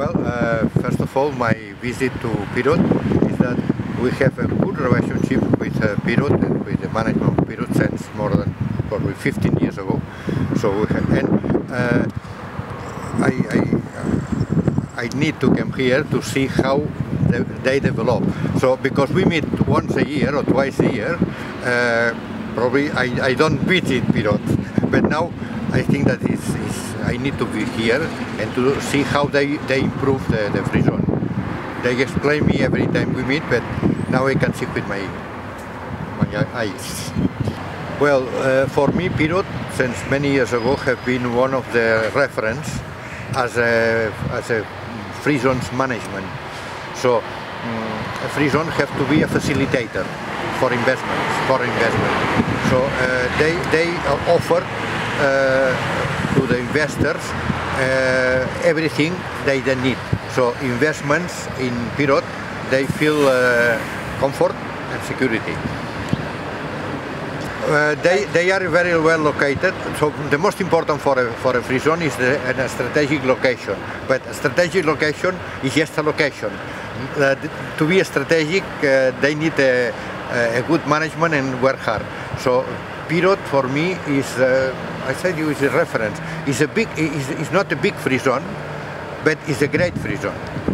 Well, uh, first of all, my visit to Pirot is that we have a good relationship with uh, Pirot and with the management of Pirot since more than probably 15 years ago. So we have, and uh, I, I, I need to come here to see how they, they develop. So because we meet once a year or twice a year, uh, probably I, I don't visit Pirot, but now I think that it's, I need to be here and to see how they, they improve the, the free zone. They explain me every time we meet, but now I can see with my, my eyes. Well, uh, for me, Pirot, since many years ago, have been one of the reference as a, as a free zones management. So um, a free zone have to be a facilitator for investments, for investment. So uh, they, they offer to the investors uh, everything they need. So investments in Pirot, they feel uh, comfort and security. Uh, they, they are very well located. So the most important for a, for a free zone is the, a strategic location. But a strategic location is just a location. Uh, to be strategic, uh, they need a, a, good management and work hard. So Pirot for me is, I said you is a reference. It's a big, it's, it's not a big free zone, but it's a great free zone.